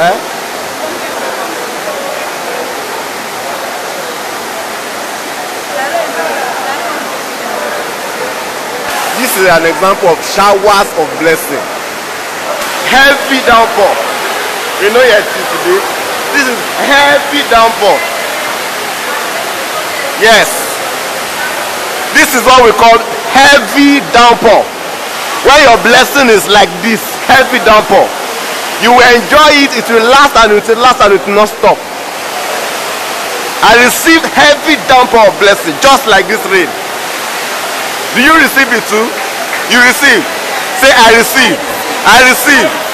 This is an example of showers of blessing. Heavy downpour. You know yet today. This is heavy downpour. Yes. This is what we call heavy downpour. Where your blessing is like this, heavy downpour. You will enjoy it, it will last and it will last and it will not stop. I received heavy downpour of blessing, just like this rain. Do you receive it too? You receive. Say, I receive. I receive.